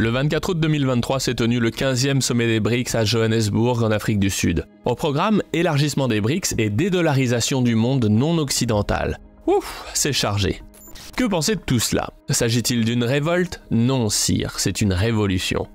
Le 24 août 2023 s'est tenu le 15e sommet des BRICS à Johannesburg en Afrique du Sud. Au programme, élargissement des BRICS et dédollarisation du monde non occidental. Ouf, c'est chargé. Que penser de tout cela? S'agit-il d'une révolte? Non, sire, c'est une révolution.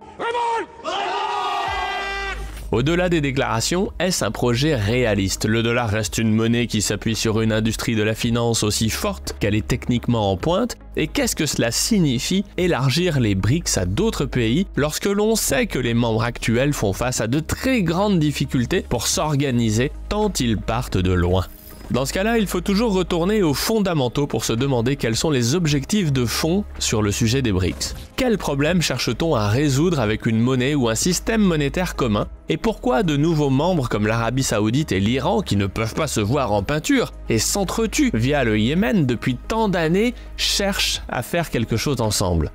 Au-delà des déclarations, est-ce un projet réaliste? Le dollar reste une monnaie qui s'appuie sur une industrie de la finance aussi forte qu'elle est techniquement en pointe? Et qu'est-ce que cela signifie élargir les BRICS à d'autres pays lorsque l'on sait que les membres actuels font face à de très grandes difficultés pour s'organiser tant ils partent de loin? Dans ce cas-là, il faut toujours retourner aux fondamentaux pour se demander quels sont les objectifs de fond sur le sujet des BRICS. Quel problème cherche-t-on à résoudre avec une monnaie ou un système monétaire commun? Et pourquoi de nouveaux membres comme l'Arabie saoudite et l'Iran, qui ne peuvent pas se voir en peinture et s'entretuent via le Yémen depuis tant d'années, cherchent à faire quelque chose ensemble?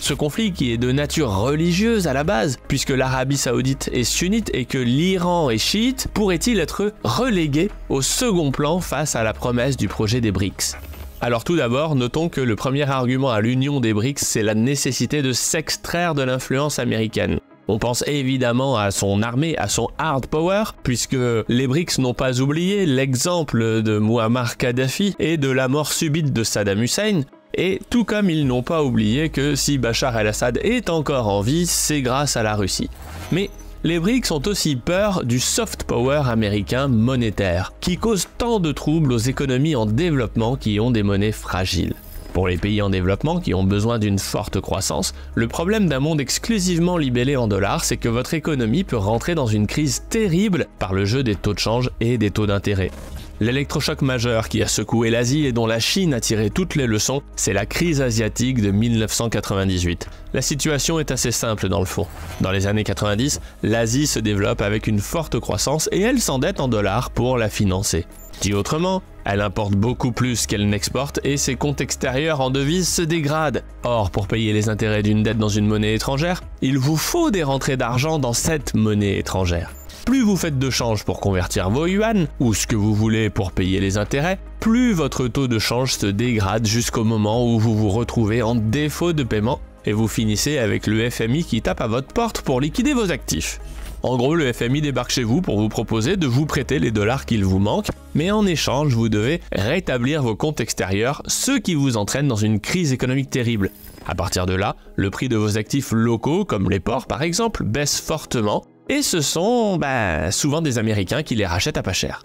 Ce conflit qui est de nature religieuse à la base, puisque l'Arabie saoudite est sunnite et que l'Iran est chiite, pourrait-il être relégué au second plan face à la promesse du projet des BRICS? Alors tout d'abord, notons que le premier argument à l'union des BRICS, c'est la nécessité de s'extraire de l'influence américaine. On pense évidemment à son armée, à son hard power, puisque les BRICS n'ont pas oublié l'exemple de Muammar Kadhafi et de la mort subite de Saddam Hussein, et tout comme ils n'ont pas oublié que si Bachar el-Assad est encore en vie, c'est grâce à la Russie. Mais les BRICS ont aussi peur du soft power américain monétaire, qui cause tant de troubles aux économies en développement qui ont des monnaies fragiles. Pour les pays en développement qui ont besoin d'une forte croissance, le problème d'un monde exclusivement libellé en dollars, c'est que votre économie peut rentrer dans une crise terrible par le jeu des taux de change et des taux d'intérêt. L'électrochoc majeur qui a secoué l'Asie et dont la Chine a tiré toutes les leçons, c'est la crise asiatique de 1998. La situation est assez simple dans le fond. Dans les années 90, l'Asie se développe avec une forte croissance et elle s'endette en dollars pour la financer. Dit autrement, elle importe beaucoup plus qu'elle n'exporte et ses comptes extérieurs en devises se dégradent. Or, pour payer les intérêts d'une dette dans une monnaie étrangère, il vous faut des rentrées d'argent dans cette monnaie étrangère. Plus vous faites de change pour convertir vos yuan, ou ce que vous voulez pour payer les intérêts, plus votre taux de change se dégrade jusqu'au moment où vous vous retrouvez en défaut de paiement et vous finissez avec le FMI qui tape à votre porte pour liquider vos actifs. En gros, le FMI débarque chez vous pour vous proposer de vous prêter les dollars qu'il vous manque, mais en échange, vous devez rétablir vos comptes extérieurs, ce qui vous entraîne dans une crise économique terrible. À partir de là, le prix de vos actifs locaux, comme les ports par exemple, baisse fortement et ce sont bah, souvent des Américains qui les rachètent à pas cher.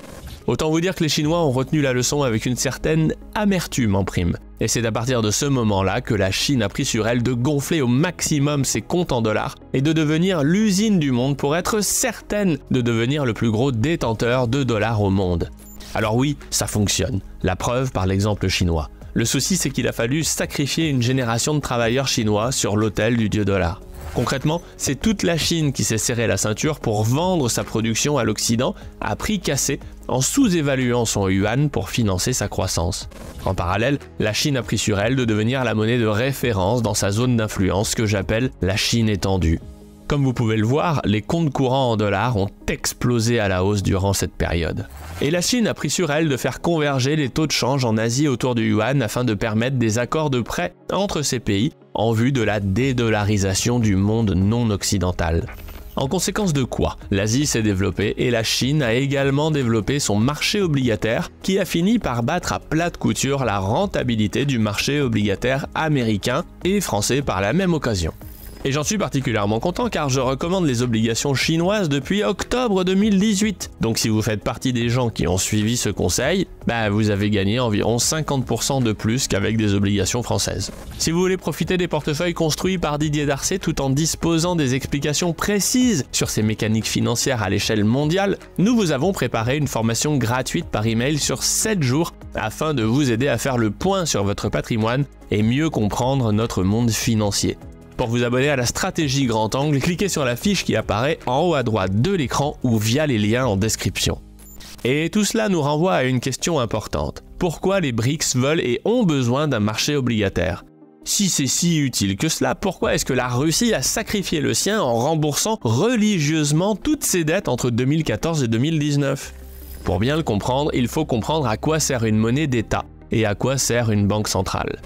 Autant vous dire que les Chinois ont retenu la leçon avec une certaine amertume en prime. Et c'est à partir de ce moment-là que la Chine a pris sur elle de gonfler au maximum ses comptes en dollars et de devenir l'usine du monde pour être certaine de devenir le plus gros détenteur de dollars au monde. Alors oui, ça fonctionne. La preuve par l'exemple chinois. Le souci, c'est qu'il a fallu sacrifier une génération de travailleurs chinois sur l'autel du dieu dollar. Concrètement, c'est toute la Chine qui s'est serré la ceinture pour vendre sa production à l'Occident à prix cassé en sous-évaluant son yuan pour financer sa croissance. En parallèle, la Chine a pris sur elle de devenir la monnaie de référence dans sa zone d'influence que j'appelle la Chine étendue. Comme vous pouvez le voir, les comptes courants en dollars ont explosé à la hausse durant cette période. Et la Chine a pris sur elle de faire converger les taux de change en Asie autour du yuan afin de permettre des accords de prêt entre ces pays en vue de la dédollarisation du monde non occidental. En conséquence de quoi L'Asie s'est développée et la Chine a également développé son marché obligataire qui a fini par battre à plate couture la rentabilité du marché obligataire américain et français par la même occasion. Et j'en suis particulièrement content car je recommande les obligations chinoises depuis octobre 2018. Donc si vous faites partie des gens qui ont suivi ce conseil, bah vous avez gagné environ 50% de plus qu'avec des obligations françaises. Si vous voulez profiter des portefeuilles construits par Didier Darcet tout en disposant des explications précises sur ces mécaniques financières à l'échelle mondiale, nous vous avons préparé une formation gratuite par email sur 7 jours afin de vous aider à faire le point sur votre patrimoine et mieux comprendre notre monde financier. Pour vous abonner à la stratégie grand angle, cliquez sur la fiche qui apparaît en haut à droite de l'écran ou via les liens en description. Et tout cela nous renvoie à une question importante. Pourquoi les BRICS veulent et ont besoin d'un marché obligataire? Si c'est si utile que cela, pourquoi est-ce que la Russie a sacrifié le sien en remboursant religieusement toutes ses dettes entre 2014 et 2019 Pour bien le comprendre, il faut comprendre à quoi sert une monnaie d'État et à quoi sert une banque centrale.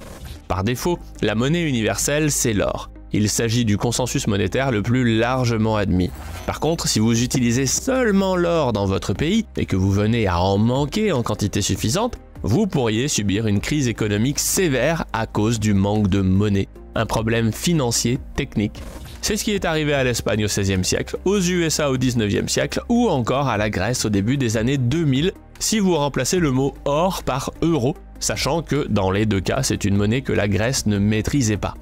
Par défaut, la monnaie universelle, c'est l'or. Il s'agit du consensus monétaire le plus largement admis. Par contre, si vous utilisez seulement l'or dans votre pays et que vous venez à en manquer en quantité suffisante, vous pourriez subir une crise économique sévère à cause du manque de monnaie, un problème financier technique. C'est ce qui est arrivé à l'Espagne au XVIe siècle, aux USA au XIXe siècle ou encore à la Grèce au début des années 2000 si vous remplacez le mot or par euro, sachant que dans les deux cas c'est une monnaie que la Grèce ne maîtrisait pas.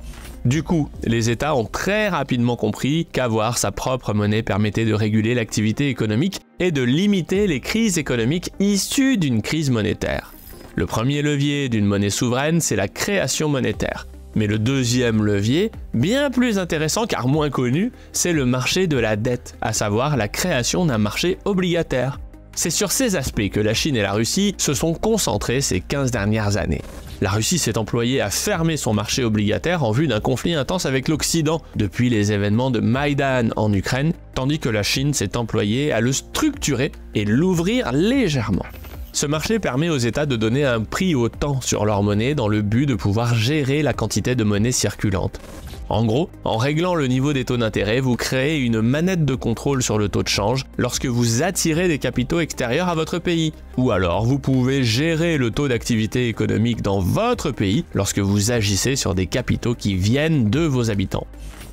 Du coup, les États ont très rapidement compris qu'avoir sa propre monnaie permettait de réguler l'activité économique et de limiter les crises économiques issues d'une crise monétaire. Le premier levier d'une monnaie souveraine, c'est la création monétaire. Mais le deuxième levier, bien plus intéressant car moins connu, c'est le marché de la dette, à savoir la création d'un marché obligataire. C'est sur ces aspects que la Chine et la Russie se sont concentrés ces 15 dernières années. La Russie s'est employée à fermer son marché obligataire en vue d'un conflit intense avec l'Occident depuis les événements de Maïdan en Ukraine, tandis que la Chine s'est employée à le structurer et l'ouvrir légèrement. Ce marché permet aux États de donner un prix au temps sur leur monnaie dans le but de pouvoir gérer la quantité de monnaie circulante. En gros, en réglant le niveau des taux d'intérêt, vous créez une manette de contrôle sur le taux de change lorsque vous attirez des capitaux extérieurs à votre pays. Ou alors, vous pouvez gérer le taux d'activité économique dans votre pays lorsque vous agissez sur des capitaux qui viennent de vos habitants.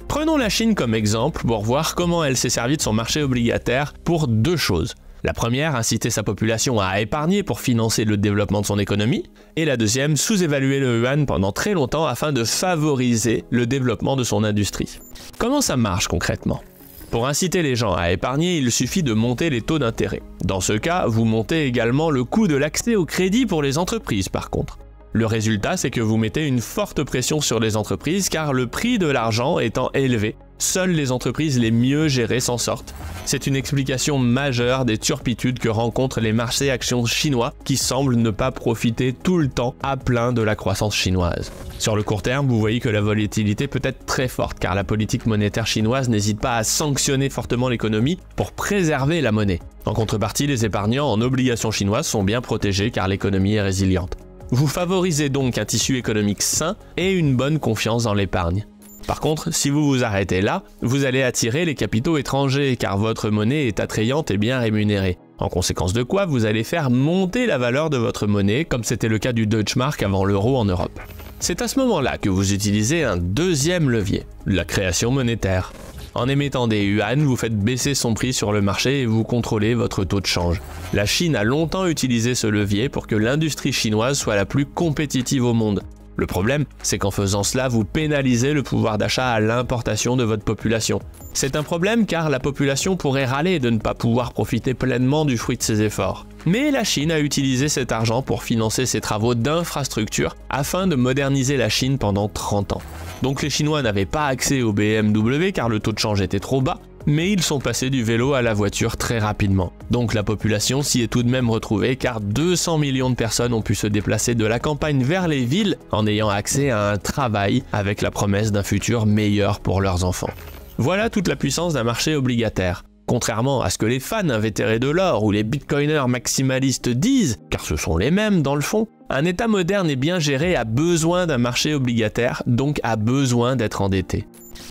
Prenons la Chine comme exemple pour voir comment elle s'est servie de son marché obligataire pour deux choses. La première, inciter sa population à épargner pour financer le développement de son économie, et la deuxième, sous-évaluer le yuan pendant très longtemps afin de favoriser le développement de son industrie. Comment ça marche concrètement? Pour inciter les gens à épargner, il suffit de monter les taux d'intérêt. Dans ce cas, vous montez également le coût de l'accès au crédit pour les entreprises par contre. Le résultat, c'est que vous mettez une forte pression sur les entreprises car le prix de l'argent étant élevé, seules les entreprises les mieux gérées s'en sortent. C'est une explication majeure des turpitudes que rencontrent les marchés actions chinois qui semblent ne pas profiter tout le temps à plein de la croissance chinoise. Sur le court terme, vous voyez que la volatilité peut être très forte car la politique monétaire chinoise n'hésite pas à sanctionner fortement l'économie pour préserver la monnaie. En contrepartie, les épargnants en obligations chinoises sont bien protégés car l'économie est résiliente. Vous favorisez donc un tissu économique sain et une bonne confiance dans l'épargne. Par contre, si vous vous arrêtez là, vous allez attirer les capitaux étrangers car votre monnaie est attrayante et bien rémunérée. En conséquence de quoi, vous allez faire monter la valeur de votre monnaie comme c'était le cas du Deutschmark avant l'euro en Europe. C'est à ce moment-là que vous utilisez un deuxième levier, la création monétaire. En émettant des yuan, vous faites baisser son prix sur le marché et vous contrôlez votre taux de change. La Chine a longtemps utilisé ce levier pour que l'industrie chinoise soit la plus compétitive au monde. Le problème, c'est qu'en faisant cela, vous pénalisez le pouvoir d'achat à l'importation de votre population. C'est un problème car la population pourrait râler de ne pas pouvoir profiter pleinement du fruit de ses efforts. Mais la Chine a utilisé cet argent pour financer ses travaux d'infrastructure afin de moderniser la Chine pendant 30 ans. Donc les Chinois n'avaient pas accès au BMW car le taux de change était trop bas, mais ils sont passés du vélo à la voiture très rapidement. Donc la population s'y est tout de même retrouvée car 200 millions de personnes ont pu se déplacer de la campagne vers les villes en ayant accès à un travail avec la promesse d'un futur meilleur pour leurs enfants. Voilà toute la puissance d'un marché obligataire. Contrairement à ce que les fans invétérés de l'or ou les bitcoiners maximalistes disent, car ce sont les mêmes dans le fond, un État moderne et bien géré a besoin d'un marché obligataire, donc a besoin d'être endetté.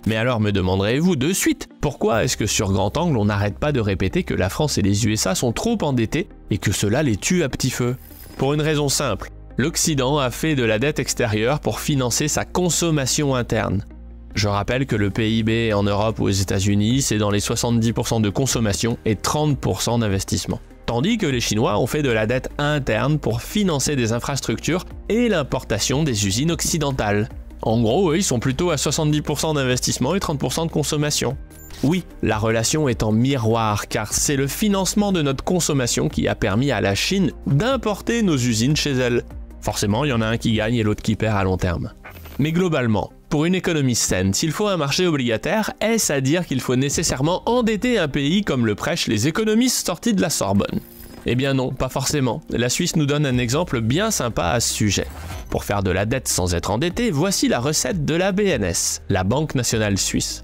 Mais alors me demanderez-vous de suite, pourquoi est-ce que sur grand angle on n'arrête pas de répéter que la France et les USA sont trop endettés et que cela les tue à petit feu Pour une raison simple, l'Occident a fait de la dette extérieure pour financer sa consommation interne. Je rappelle que le PIB en Europe ou aux États-Unis, c'est dans les 70% de consommation et 30% d'investissement. Tandis que les Chinois ont fait de la dette interne pour financer des infrastructures et l'importation des usines occidentales. En gros, ils sont plutôt à 70% d'investissement et 30% de consommation. Oui, la relation est en miroir car c'est le financement de notre consommation qui a permis à la Chine d'importer nos usines chez elle. Forcément, il y en a un qui gagne et l'autre qui perd à long terme. Mais globalement, pour une économie saine, s'il faut un marché obligataire, est-ce à dire qu'il faut nécessairement endetter un pays comme le prêchent les économistes sortis de la Sorbonne? Eh bien non, pas forcément. La Suisse nous donne un exemple bien sympa à ce sujet. Pour faire de la dette sans être endetté, voici la recette de la BNS, la Banque nationale suisse.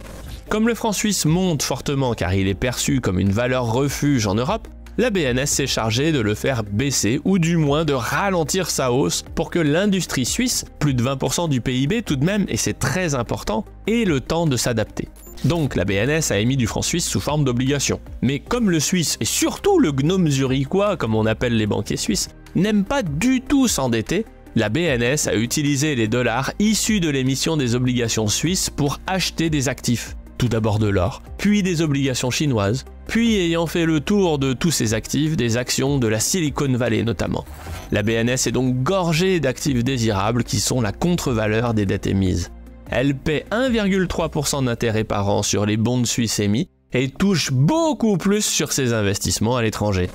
Comme le franc suisse monte fortement car il est perçu comme une valeur refuge en Europe, la BNS s'est chargée de le faire baisser ou du moins de ralentir sa hausse pour que l'industrie suisse, plus de 20% du PIB tout de même, et c'est très important, ait le temps de s'adapter. Donc la BNS a émis du franc suisse sous forme d'obligation. Mais comme le Suisse, et surtout le gnome zurichois, comme on appelle les banquiers suisses, n'aime pas du tout s'endetter, la BNS a utilisé les dollars issus de l'émission des obligations suisses pour acheter des actifs. Tout d'abord de l'or, puis des obligations chinoises, puis ayant fait le tour de tous ces actifs, des actions de la Silicon Valley notamment. La BNS est donc gorgée d'actifs désirables qui sont la contre-valeur des dettes émises. Elle paie 1,3% d'intérêt par an sur les bonds suisses émis et touche beaucoup plus sur ses investissements à l'étranger.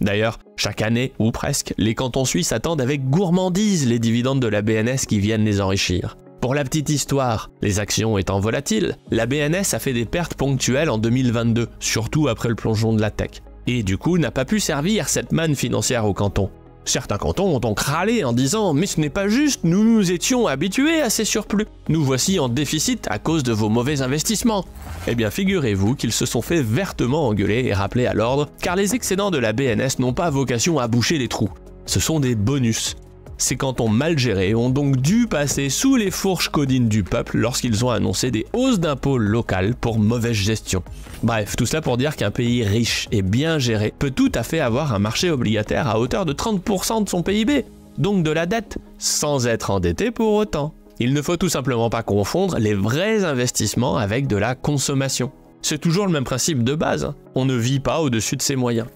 D'ailleurs, chaque année, ou presque, les cantons suisses attendent avec gourmandise les dividendes de la BNS qui viennent les enrichir. Pour la petite histoire, les actions étant volatiles, la BNS a fait des pertes ponctuelles en 2022, surtout après le plongeon de la tech. Et du coup n'a pas pu servir cette manne financière au canton. Certains cantons ont donc râlé en disant Mais ce n'est pas juste, nous nous étions habitués à ces surplus. Nous voici en déficit à cause de vos mauvais investissements. Eh bien, figurez-vous qu'ils se sont fait vertement engueuler et rappeler à l'ordre, car les excédents de la BNS n'ont pas vocation à boucher les trous. Ce sont des bonus. Ces cantons mal gérés ont donc dû passer sous les fourches codines du peuple lorsqu'ils ont annoncé des hausses d'impôts locales pour mauvaise gestion. Bref, tout cela pour dire qu'un pays riche et bien géré peut tout à fait avoir un marché obligataire à hauteur de 30% de son PIB, donc de la dette, sans être endetté pour autant. Il ne faut tout simplement pas confondre les vrais investissements avec de la consommation. C'est toujours le même principe de base, hein. on ne vit pas au-dessus de ses moyens.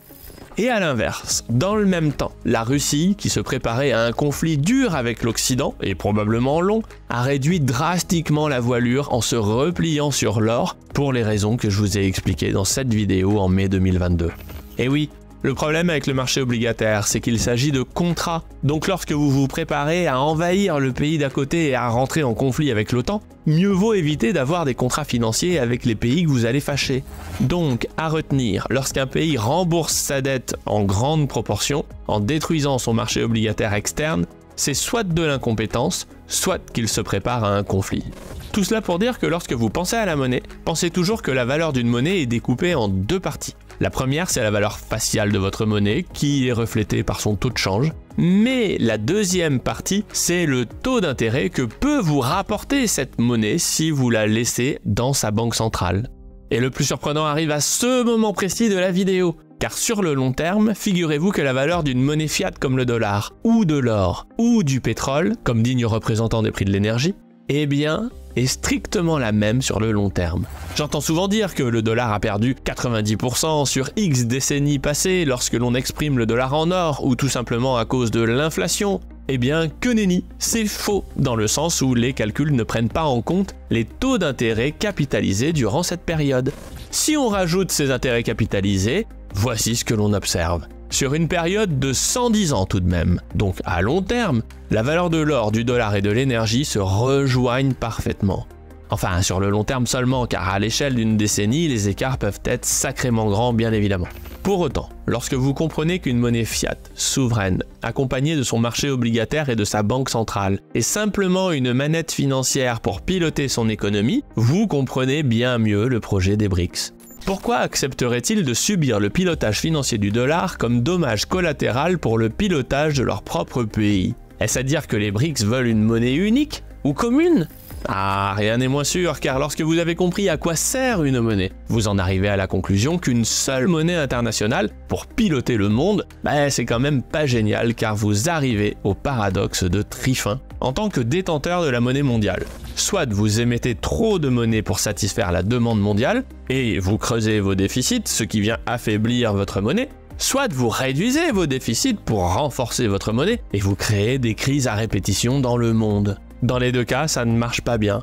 Et à l'inverse, dans le même temps, la Russie, qui se préparait à un conflit dur avec l'Occident, et probablement long, a réduit drastiquement la voilure en se repliant sur l'or, pour les raisons que je vous ai expliquées dans cette vidéo en mai 2022. Et oui, le problème avec le marché obligataire, c'est qu'il s'agit de contrats. Donc lorsque vous vous préparez à envahir le pays d'à côté et à rentrer en conflit avec l'OTAN, mieux vaut éviter d'avoir des contrats financiers avec les pays que vous allez fâcher. Donc, à retenir, lorsqu'un pays rembourse sa dette en grande proportion, en détruisant son marché obligataire externe, c'est soit de l'incompétence, soit qu'il se prépare à un conflit. Tout cela pour dire que lorsque vous pensez à la monnaie, pensez toujours que la valeur d'une monnaie est découpée en deux parties. La première, c'est la valeur faciale de votre monnaie, qui est reflétée par son taux de change. Mais la deuxième partie, c'est le taux d'intérêt que peut vous rapporter cette monnaie si vous la laissez dans sa banque centrale. Et le plus surprenant arrive à ce moment précis de la vidéo. Car sur le long terme, figurez-vous que la valeur d'une monnaie fiat comme le dollar, ou de l'or, ou du pétrole, comme digne représentant des prix de l'énergie, eh bien, est strictement la même sur le long terme. J'entends souvent dire que le dollar a perdu 90% sur X décennies passées lorsque l'on exprime le dollar en or ou tout simplement à cause de l'inflation. Eh bien, que nenni, c'est faux, dans le sens où les calculs ne prennent pas en compte les taux d'intérêt capitalisés durant cette période. Si on rajoute ces intérêts capitalisés, voici ce que l'on observe sur une période de 110 ans tout de même. Donc à long terme, la valeur de l'or, du dollar et de l'énergie se rejoignent parfaitement. Enfin, sur le long terme seulement, car à l'échelle d'une décennie, les écarts peuvent être sacrément grands, bien évidemment. Pour autant, lorsque vous comprenez qu'une monnaie fiat, souveraine, accompagnée de son marché obligataire et de sa banque centrale, est simplement une manette financière pour piloter son économie, vous comprenez bien mieux le projet des BRICS. Pourquoi accepteraient-ils de subir le pilotage financier du dollar comme dommage collatéral pour le pilotage de leur propre pays? Est-ce à dire que les BRICS veulent une monnaie unique ou commune? Ah, rien n'est moins sûr, car lorsque vous avez compris à quoi sert une monnaie, vous en arrivez à la conclusion qu'une seule monnaie internationale pour piloter le monde, bah, c'est quand même pas génial, car vous arrivez au paradoxe de Trifin en tant que détenteur de la monnaie mondiale. Soit vous émettez trop de monnaie pour satisfaire la demande mondiale, et vous creusez vos déficits, ce qui vient affaiblir votre monnaie, soit vous réduisez vos déficits pour renforcer votre monnaie, et vous créez des crises à répétition dans le monde. Dans les deux cas, ça ne marche pas bien.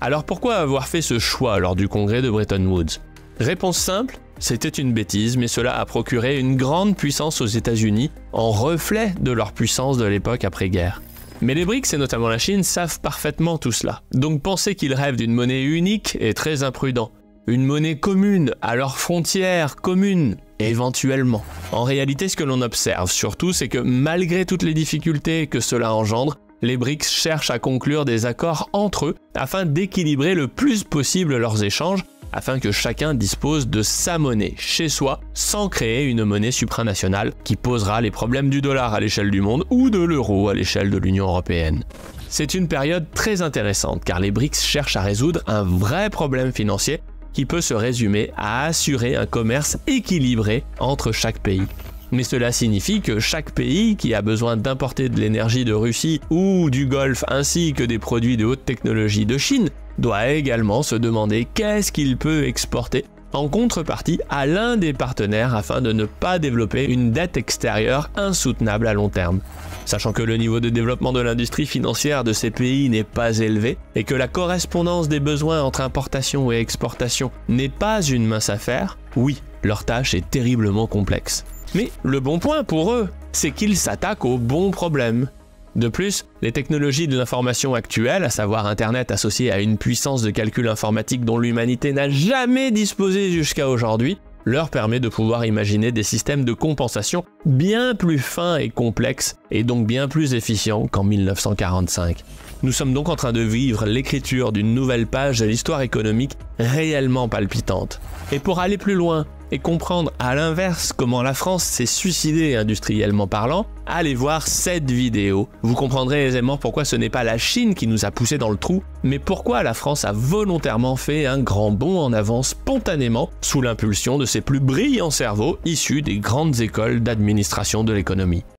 Alors pourquoi avoir fait ce choix lors du congrès de Bretton Woods? Réponse simple, c'était une bêtise, mais cela a procuré une grande puissance aux États-Unis, en reflet de leur puissance de l'époque après-guerre. Mais les BRICS et notamment la Chine savent parfaitement tout cela. Donc penser qu'ils rêvent d'une monnaie unique est très imprudent. Une monnaie commune, à leurs frontières communes, éventuellement. En réalité, ce que l'on observe surtout, c'est que malgré toutes les difficultés que cela engendre, les BRICS cherchent à conclure des accords entre eux afin d'équilibrer le plus possible leurs échanges afin que chacun dispose de sa monnaie chez soi sans créer une monnaie supranationale qui posera les problèmes du dollar à l'échelle du monde ou de l'euro à l'échelle de l'Union européenne. C'est une période très intéressante car les BRICS cherchent à résoudre un vrai problème financier qui peut se résumer à assurer un commerce équilibré entre chaque pays. Mais cela signifie que chaque pays qui a besoin d'importer de l'énergie de Russie ou du Golfe ainsi que des produits de haute technologie de Chine doit également se demander qu'est-ce qu'il peut exporter en contrepartie à l'un des partenaires afin de ne pas développer une dette extérieure insoutenable à long terme. Sachant que le niveau de développement de l'industrie financière de ces pays n'est pas élevé et que la correspondance des besoins entre importation et exportation n'est pas une mince affaire, oui, leur tâche est terriblement complexe. Mais le bon point pour eux, c'est qu'ils s'attaquent au bon problème. De plus, les technologies de l'information actuelles, à savoir Internet associé à une puissance de calcul informatique dont l'humanité n'a jamais disposé jusqu'à aujourd'hui, leur permet de pouvoir imaginer des systèmes de compensation bien plus fins et complexes, et donc bien plus efficients qu'en 1945. Nous sommes donc en train de vivre l'écriture d'une nouvelle page de l'histoire économique réellement palpitante. Et pour aller plus loin, et comprendre à l'inverse comment la France s'est suicidée industriellement parlant, allez voir cette vidéo. Vous comprendrez aisément pourquoi ce n'est pas la Chine qui nous a poussé dans le trou, mais pourquoi la France a volontairement fait un grand bond en avant spontanément sous l'impulsion de ses plus brillants cerveaux issus des grandes écoles d'administration de l'économie.